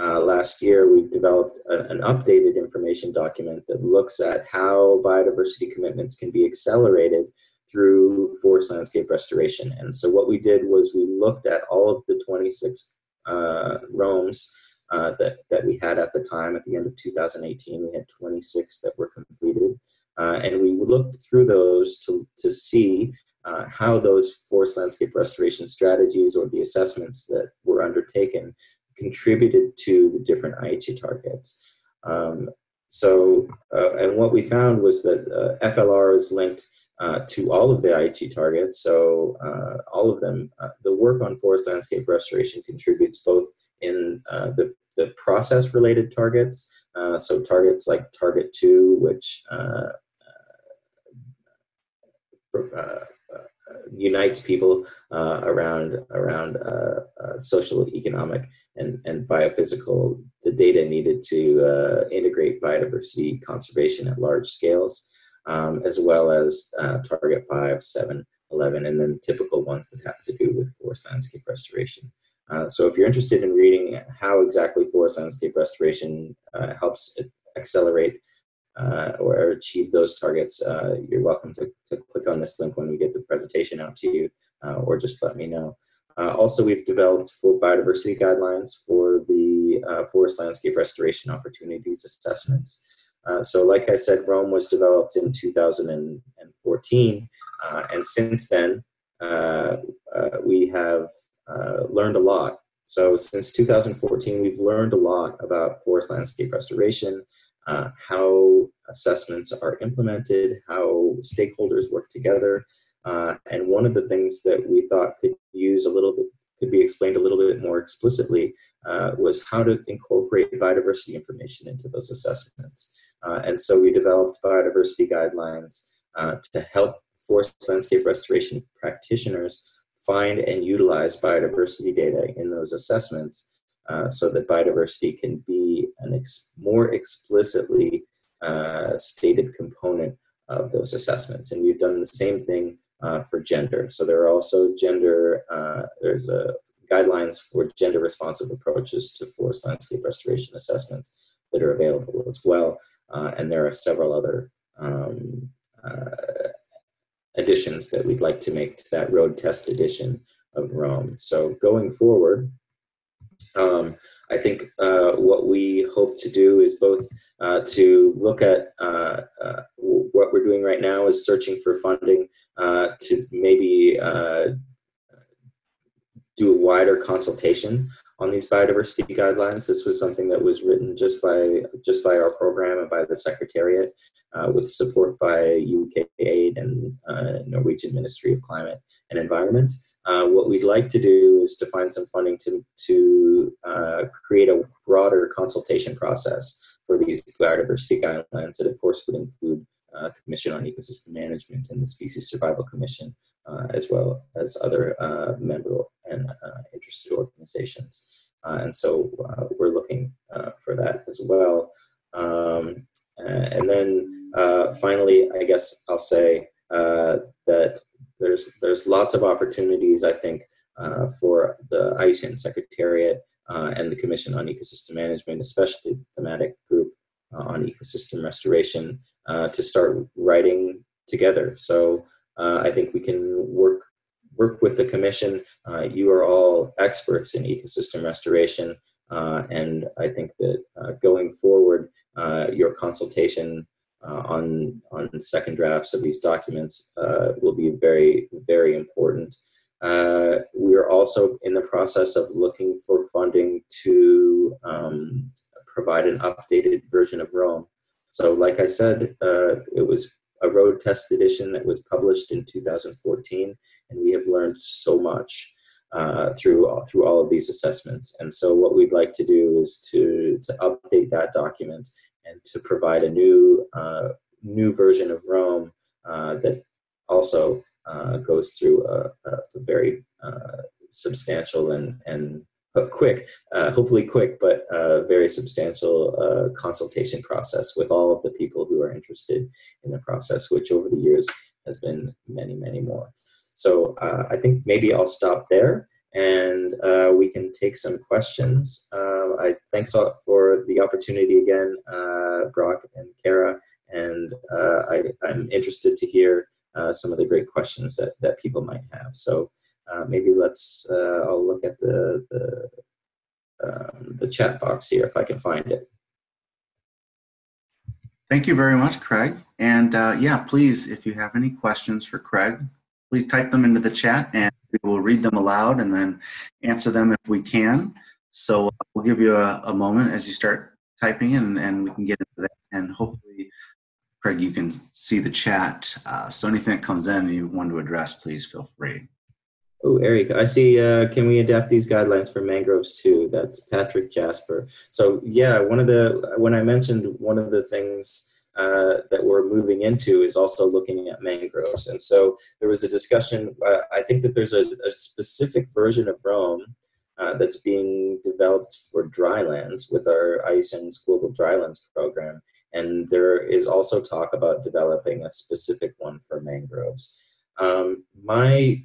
uh, last year, we developed a, an updated information document that looks at how biodiversity commitments can be accelerated through forest landscape restoration. And so what we did was we looked at all of the 26 uh, ROAMs uh, that, that we had at the time. At the end of 2018, we had 26 that were completed. Uh, and we looked through those to, to see uh, how those forest landscape restoration strategies or the assessments that were undertaken contributed to the different Aichi targets. Um, so, uh, and what we found was that uh, FLR is linked uh, to all of the Aichi targets. So uh, all of them, the work on forest landscape restoration contributes both in the, the process related targets. Uh, so targets like target two, which uh, unites people around around social, economic, and, and biophysical, the data needed to integrate biodiversity conservation at large scales um, as well as uh, Target 5, 7, 11, and then typical ones that have to do with forest landscape restoration. Uh, so if you're interested in reading how exactly forest landscape restoration uh, helps accelerate uh, or achieve those targets, uh, you're welcome to, to click on this link when we get the presentation out to you, uh, or just let me know. also, we've developed full biodiversity guidelines for the uh, forest landscape restoration opportunities assessments. Uh, so, like I said, ROAM was developed in 2014, uh, and since then, uh, uh, we have learned a lot. So, since 2014, we've learned a lot about forest landscape restoration, how assessments are implemented, how stakeholders work together, uh, and one of the things that we thought could use a little bit could be explained a little bit more explicitly uh, was how to incorporate biodiversity information into those assessments. Uh, and so we developed biodiversity guidelines uh, to help forest landscape restoration practitioners find and utilize biodiversity data in those assessments uh, so that biodiversity can be an ex- more explicitly uh, stated component of those assessments. And we've done the same thing uh, for gender. So there are also gender, uh, there's a guidelines for gender responsive approaches to forest landscape restoration assessments that are available as well. Uh, and there are several other um, uh, additions that we'd like to make to that road test edition of ROAM. So going forward, um, I think uh, what we hope to do is both uh, to look at uh, uh what we're doing right now is searching for funding uh, to maybe uh, do a wider consultation on these biodiversity guidelines. This was something that was written just by just by our program and by the Secretariat, uh, with support by UK Aid and uh, Norwegian Ministry of Climate and Environment. Uh, what we'd like to do is to find some funding to to uh, create a broader consultation process for these biodiversity guidelines that, of course, would include uh, Commission on Ecosystem Management and the Species Survival Commission, uh, as well as other uh, member and uh, interested organizations. Uh, and so uh, we're looking for that as well. Um, and then finally, I guess I'll say that there's there's lots of opportunities, I think, for the IUCN Secretariat and the Commission on Ecosystem Management, especially the thematic group uh, on ecosystem restoration uh, to start writing together. So uh, I think we can work work with the commission. you are all experts in ecosystem restoration, and I think that going forward, your consultation uh, on on second drafts of these documents uh, will be very very important. Uh, we are also in the process of looking for funding to um, provide an updated version of ROAM. So, like I said, uh, it was a road test edition that was published in 2014, and we have learned so much uh, through through all of these assessments. And so, what we'd like to do is to to update that document and to provide a new uh, new version of ROAM uh, that also uh, goes through a, a very uh, substantial and and quick, uh, hopefully quick, but uh, very substantial uh, consultation process with all of the people who are interested in the process, which over the years has been many, many more. So uh, I think maybe I'll stop there and we can take some questions. I thanks for the opportunity again, Brock and Kara, and I, am interested to hear some of the great questions that, that people might have. So uh, maybe let's, uh, I'll look at the, the, um, the chat box here if I can find it. Thank you very much, Craig. And uh, yeah, please, if you have any questions for Craig, please type them into the chat and we will read them aloud and then answer them if we can. So uh, we'll give you a, a moment as you start typing and, and we can get into that. And hopefully, Craig, you can see the chat. Uh, so anything that comes in you want to address, please feel free. Oh, Eric, I see. Uh, can we adapt these guidelines for mangroves too? That's Patrick Jasper. So yeah, one of the when I mentioned one of the things uh, that we're moving into is also looking at mangroves, and so there was a discussion. Uh, I think that there's a, a specific version of ROAM uh, that's being developed for drylands with our IUCN's Global Drylands program, and there is also talk about developing a specific one for mangroves. Um, my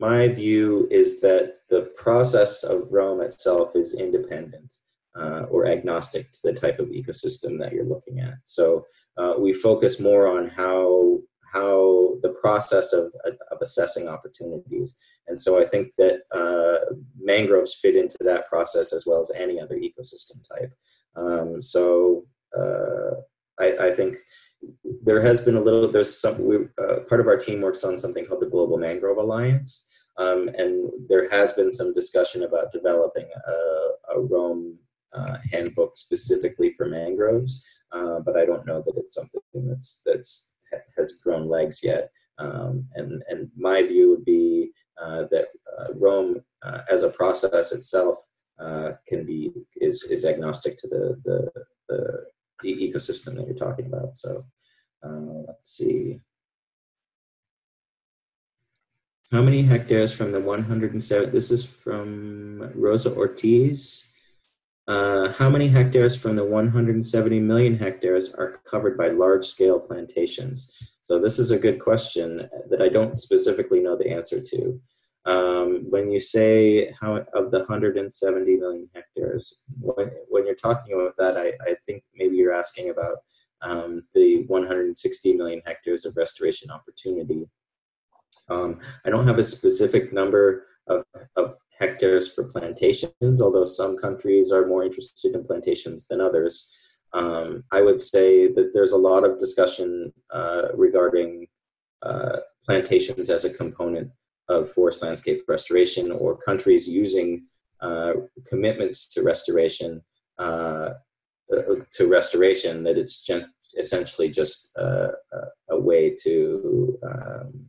my view is that the process of ROAM itself is independent uh, or agnostic to the type of ecosystem that you're looking at. So uh, we focus more on how how the process of, of assessing opportunities. And so I think that uh, mangroves fit into that process as well as any other ecosystem type. Um, so uh, I, I, think there has been a little, there's some, we, uh, part of our team works on something called the Global Mangrove Alliance. Um, and there has been some discussion about developing a, a ROAM uh, handbook specifically for mangroves, uh, but I don't know that it's something that's that's has grown legs yet. Um, and and my view would be uh, that uh, ROAM uh, as a process itself can be is is agnostic to the the, the, the ecosystem that you're talking about. So let's see. How many hectares from the 107? This is from Rosa Ortiz. Uh, how many hectares from the 170 million hectares are covered by large scale plantations? So, this is a good question that I don't specifically know the answer to. Um, when you say how of the 170 million hectares, talking about that, I, I think maybe you're asking about um, the 160 million hectares of restoration opportunity. Um, I don't have a specific number of, of hectares for plantations, although some countries are more interested in plantations than others. Um, I would say that there's a lot of discussion uh, regarding uh, plantations as a component of forest landscape restoration or countries using uh, commitments to restoration uh, uh, to restoration that it's gen- essentially just uh, a way to um,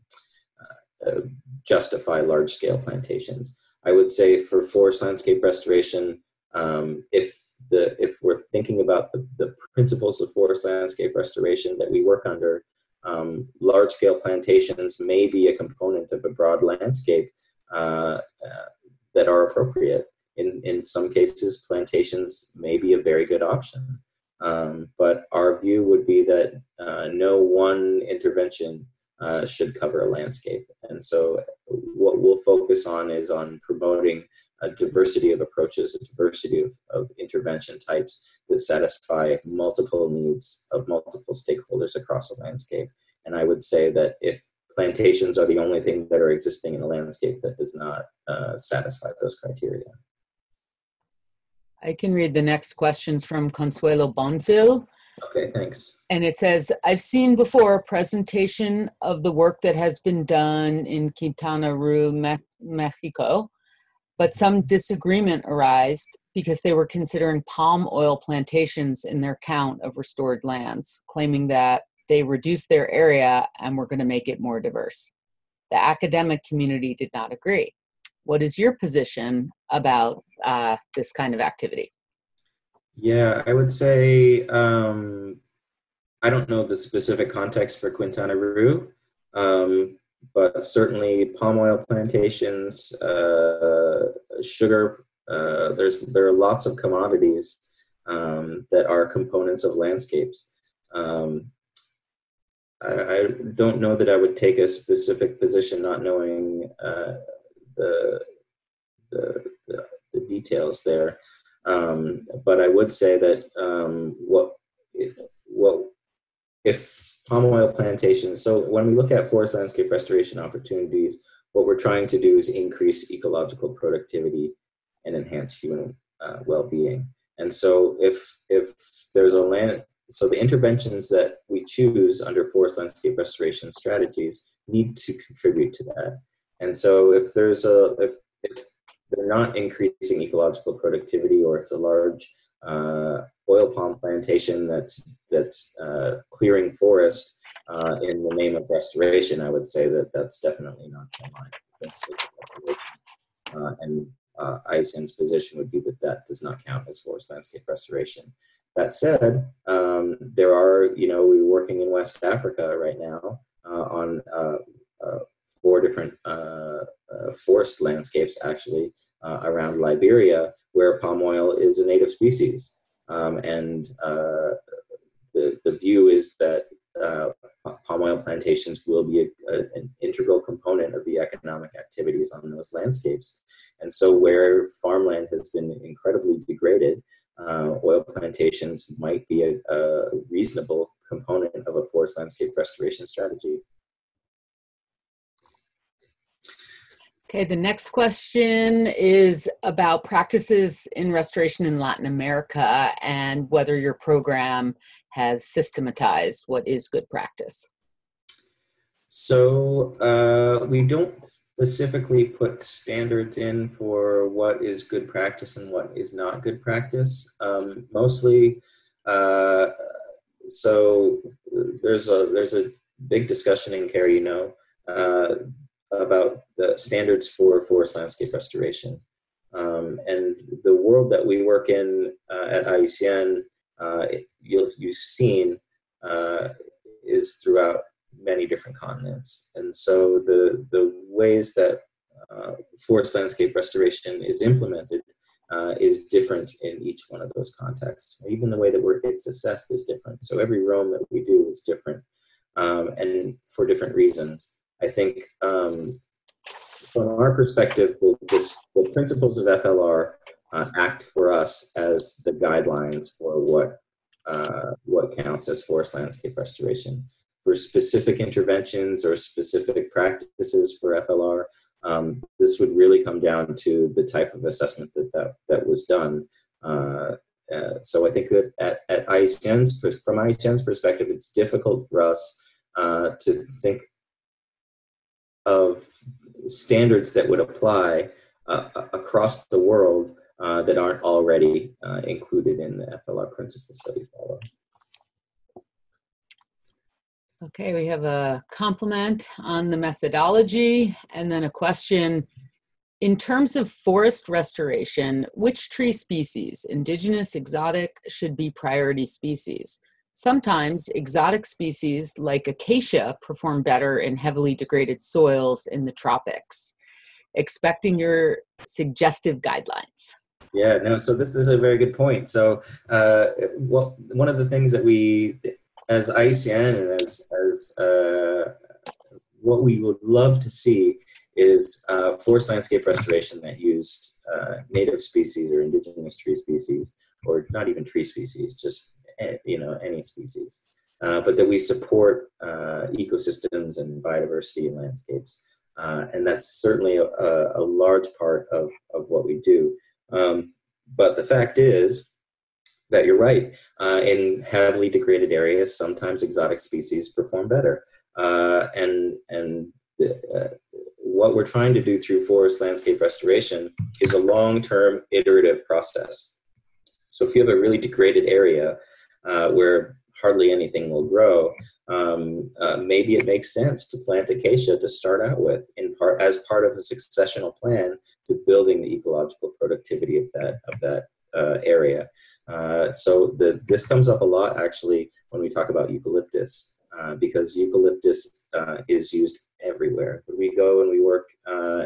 justify large scale plantations. I would say for forest landscape restoration, um, if the if we're thinking about the, the principles of forest landscape restoration that we work under, um, large scale plantations may be a component of a broad landscape uh, uh, that are appropriate. In, in some cases, plantations may be a very good option. Um, but our view would be that uh, no one intervention uh, should cover a landscape. And so what we'll focus on is on promoting a diversity of approaches, a diversity of, of intervention types that satisfy multiple needs of multiple stakeholders across a landscape. And I would say that if plantations are the only thing that are existing in a landscape that does not uh, satisfy those criteria. I can read the next questions from Consuelo Bonfil. Okay, thanks. And it says, I've seen before a presentation of the work that has been done in Quintana Roo, Mexico, but some disagreement arose because they were considering palm oil plantations in their count of restored lands, claiming that they reduced their area and were going to make it more diverse. The academic community did not agree. What is your position about uh, this kind of activity? Yeah, I would say um, I don't know the specific context for Quintana Roo, um, but certainly palm oil plantations, uh, sugar. Uh, there's there are lots of commodities um, that are components of landscapes. Um, I, I, don't know that I would take a specific position, not knowing uh, the, the, the the details there. Um, but I would say that um, what what if palm oil plantations. So when we look at forest landscape restoration opportunities, what we're trying to do is increase ecological productivity and enhance human uh, well-being. And so if if there's a land so the interventions that we choose under forest landscape restoration strategies need to contribute to that. And so if there's a if, if they're not increasing ecological productivity or it's a large uh, oil palm plantation that's that's uh, clearing forest uh, in the name of restoration, I would say that that's definitely not in line. Uh, and uh, position would be that that does not count as forest landscape restoration. That said, um, there are, you know, we're working in West Africa right now uh, on uh, four different uh, uh, forest landscapes actually uh, around Liberia where palm oil is a native species. Um, and the, the view is that palm oil plantations will be a, a, an integral component of the economic activities on those landscapes. And so, where farmland has been incredibly degraded, uh, oil plantations might be a, a, reasonable component of a forest landscape restoration strategy. Okay, the next question is about practices in restoration in Latin America and whether your program has systematized what is good practice. So uh, we don't specifically put standards in for what is good practice and what is not good practice. Um, mostly, uh, so there's a there's a big discussion in CARE, you know, uh, about the standards for forest landscape restoration. Um, and the world that we work in uh, at IUCN, uh, you have seen, uh, is throughout many different continents. And so the, the ways that uh, forest landscape restoration is implemented uh, is different in each one of those contexts. Even the way that we it's assessed is different. So every ROAM that we do is different um, and for different reasons. I think um, from our perspective, this, the principles of FLR uh, act for us as the guidelines for what uh, what counts as forest landscape restoration. For specific interventions or specific practices for FLR, um, this would really come down to the type of assessment that that, that was done. Uh, uh, so I think that at, at IUCN's, from IUCN's perspective, it's difficult for us uh, to think of standards that would apply uh, across the world uh, that aren't already uh, included in the FLR principles that we follow. Okay, we have a compliment on the methodology and then a question. In terms of forest restoration, which tree species, indigenous, exotic, should be priority species? Sometimes exotic species like acacia perform better in heavily degraded soils in the tropics. Expecting your suggestive guidelines. Yeah, no, so this, this is a very good point. So, uh, one of the things that we, as IUCN and as, as uh, what we would love to see is uh, forest landscape restoration that used uh, native species or indigenous tree species, or not even tree species, just you know any species, uh, but that we support uh, ecosystems and biodiversity and landscapes, uh, and that's certainly a, a, large part of of what we do. Um, but the fact is that you're right. Uh, in heavily degraded areas, sometimes exotic species perform better, uh, and and uh, what we're trying to do through forest landscape restoration is a long-term iterative process. So if you have a really degraded area, uh, where hardly anything will grow, um, uh, maybe it makes sense to plant acacia to start out with, in part as part of a successional plan to building the ecological productivity of that of that uh, area. Uh, so the, this comes up a lot actually when we talk about eucalyptus, uh, because eucalyptus uh, is used everywhere. When we go and we work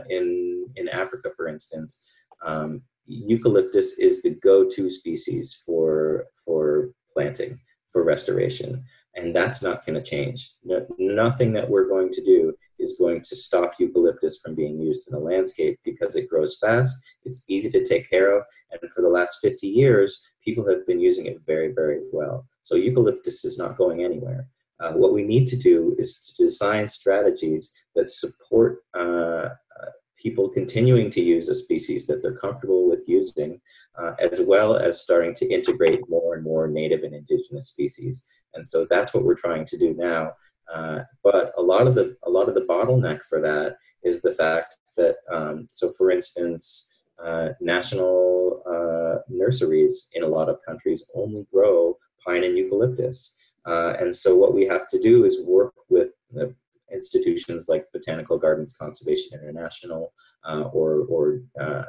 in in Africa, for instance. Um, eucalyptus is the go-to species for for planting for restoration. And that's not going to change. No, nothing that we're going to do is going to stop eucalyptus from being used in the landscape because it grows fast, it's easy to take care of, and for the last 50 years, people have been using it very, very well. So eucalyptus is not going anywhere. Uh, what we need to do is to design strategies that support uh, people continuing to use a species that they're comfortable with using, uh, as well as starting to integrate more and more native and indigenous species. And so that's what we're trying to do now. Uh, but a lot of the a lot of the bottleneck for that is the fact that um, so for instance, uh, national uh, nurseries in a lot of countries only grow pine and eucalyptus. Uh, and so what we have to do is work with the institutions like Botanical Gardens Conservation International uh, or, or uh,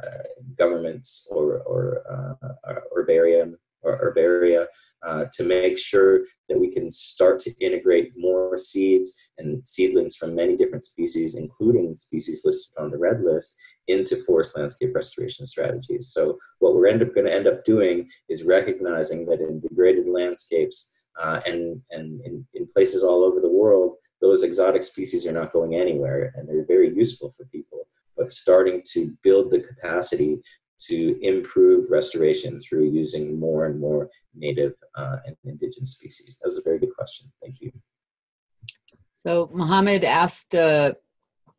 governments or, or uh, herbarium or herbaria uh, to make sure that we can start to integrate more seeds and seedlings from many different species, including species listed on the red list, into forest landscape restoration strategies. So what we're end up going to end up doing is recognizing that in degraded landscapes uh, and, and in, in places all over the world, those exotic species are not going anywhere and they're very useful for people but starting to build the capacity to improve restoration through using more and more native uh, and indigenous species? That was a very good question. Thank you. So Mohammed asked a,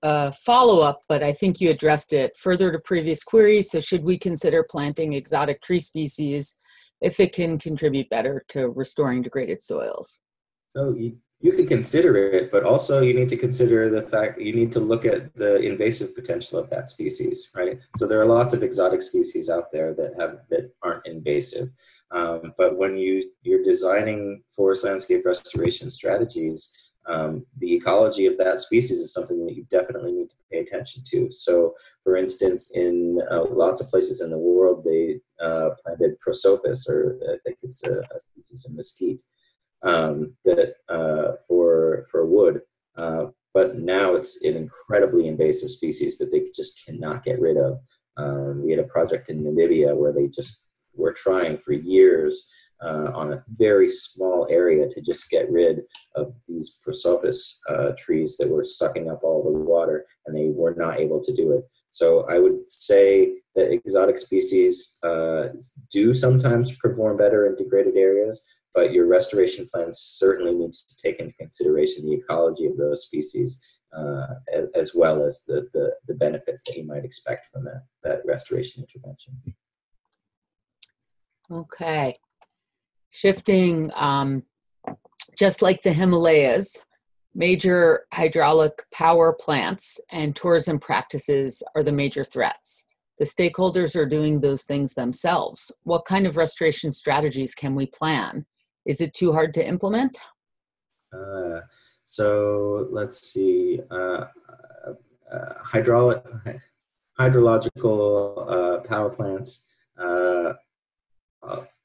a follow-up, but I think you addressed it further to previous queries. So should we consider planting exotic tree species if it can contribute better to restoring degraded soils? So you, you can consider it, but also you need to consider the fact you need to look at the invasive potential of that species, right? So there are lots of exotic species out there that have that aren't invasive, um, but when you you're designing forest landscape restoration strategies, um, the ecology of that species is something that you definitely need to pay attention to. So, for instance, in uh, lots of places in the world, they uh, planted prosopis, or I think it's a, a species of mesquite um, that uh, for for wood. Uh, but now it's an incredibly invasive species that they just cannot get rid of. Um, we had a project in Namibia where they just were trying for years uh, on a very small area to just get rid of these prosopis uh, trees that were sucking up all the water, and they were not able to do it. So I would say that exotic species uh, do sometimes perform better in degraded areas, but your restoration plan certainly needs to take into consideration the ecology of those species. Uh, as, well as the, the, the benefits that you might expect from that, that restoration intervention. Okay shifting, um, just like the Himalayas, major hydraulic power plants and tourism practices are the major threats. The stakeholders are doing those things themselves. What kind of restoration strategies can we plan? Is it too hard to implement? Uh, so let's see. Uh, uh, hydraulic, hydrological uh, power plants uh,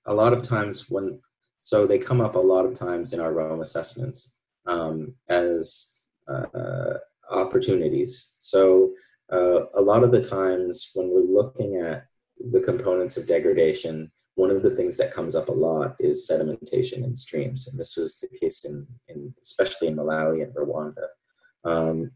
a lot of times when so they come up a lot of times in our ROAM assessments um, as uh, opportunities. So a lot of the times when we're looking at the components of degradation, one of the things that comes up a lot is sedimentation in streams, and this was the case in, in especially in Malawi and Rwanda. Um,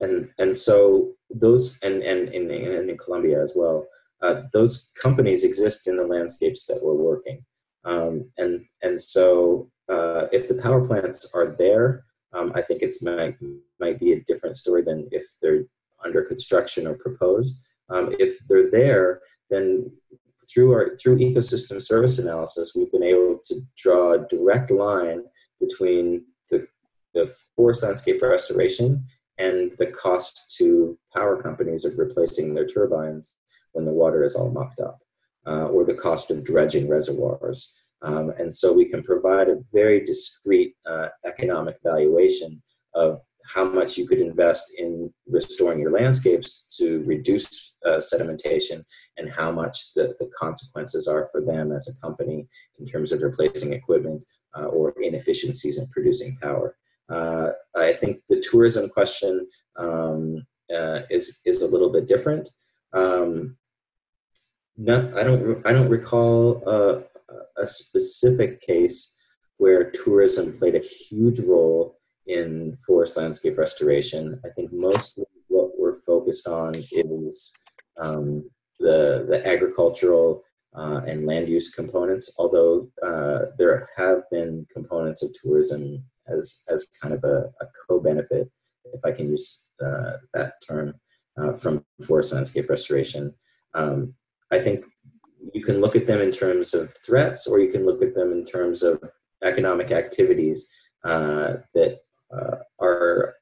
and and so those and and in, in, Colombia as well uh, those companies exist in the landscapes that we're working. Um, and, and so uh, if the power plants are there, um, I think it's might, might be a different story than if they're under construction or proposed. Um, if they're there, then through our through ecosystem service analysis, we've been able to draw a direct line between the, the forest landscape restoration and the cost to power companies of replacing their turbines when the water is all mucked up, uh, or the cost of dredging reservoirs. Um, and so we can provide a very discrete uh, economic valuation of how much you could invest in restoring your landscapes to reduce uh, sedimentation and how much the, the consequences are for them as a company in terms of replacing equipment uh, or inefficiencies in producing power. Uh, I think the tourism question um, uh, is is a little bit different. Um, I don't. I don't recall a, a specific case where tourism played a huge role in forest landscape restoration. I think mostly what we're focused on is um, the the agricultural uh, and land use components. Although uh, there have been components of tourism as as kind of a, a co-benefit, if I can use uh, that term, uh, from forest landscape restoration. Um, I think you can look at them in terms of threats, or you can look at them in terms of economic activities uh, that uh, are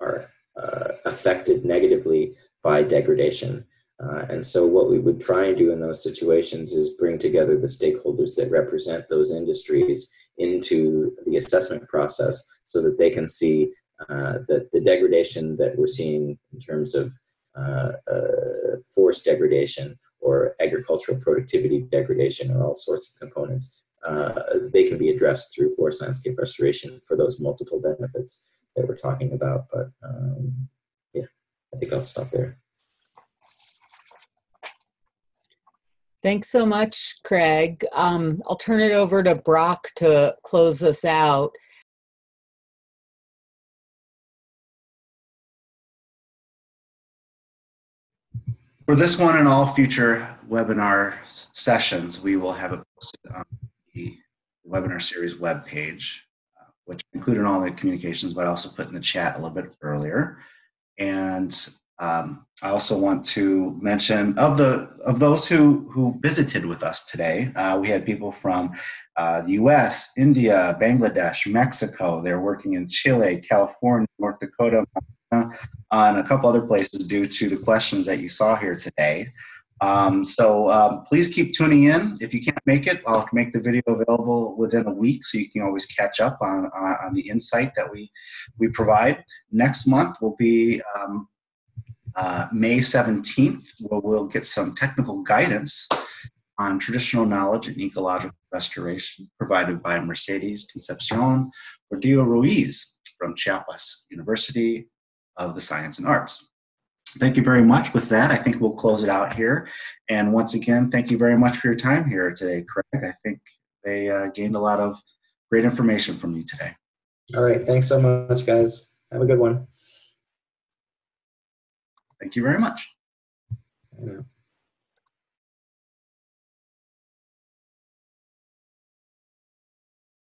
are uh, affected negatively by degradation. Uh, and so, what we would try and do in those situations is bring together the stakeholders that represent those industries into the assessment process so that they can see uh, that the degradation that we're seeing in terms of uh, uh, forest degradation or agricultural productivity degradation or all sorts of components, uh, they can be addressed through forest landscape restoration for those multiple benefits that we're talking about. But um, yeah, I think I'll stop there. Thanks so much, Craig. Um, I'll turn it over to Brock to close us out. For this one and all future webinar sessions, we will have it posted on webinar series webpage, uh, which included all the communications, but I also put in the chat a little bit earlier. And um, I also want to mention of the of those who who visited with us today, uh, we had people from uh, the U.S., India, Bangladesh, Mexico. They're working in Chile, California, North Dakota, uh, and a couple other places due to the questions that you saw here today. Um, so um, please keep tuning in. If you can't make it, I'll make the video available within a week, so you can always catch up on on, on the insight that we we provide. Next month will be um, uh, May 17th, where we'll get some technical guidance on traditional knowledge and ecological restoration provided by Mercedes Concepcion Gordillo Ruiz from Chiapas University of the Science and Arts. Thank you very much. With that, I think we'll close it out here. And once again, thank you very much for your time here today, Craig. I think they uh, gained a lot of great information from you today. All right. Thanks so much, guys. Have a good one. Thank you very much.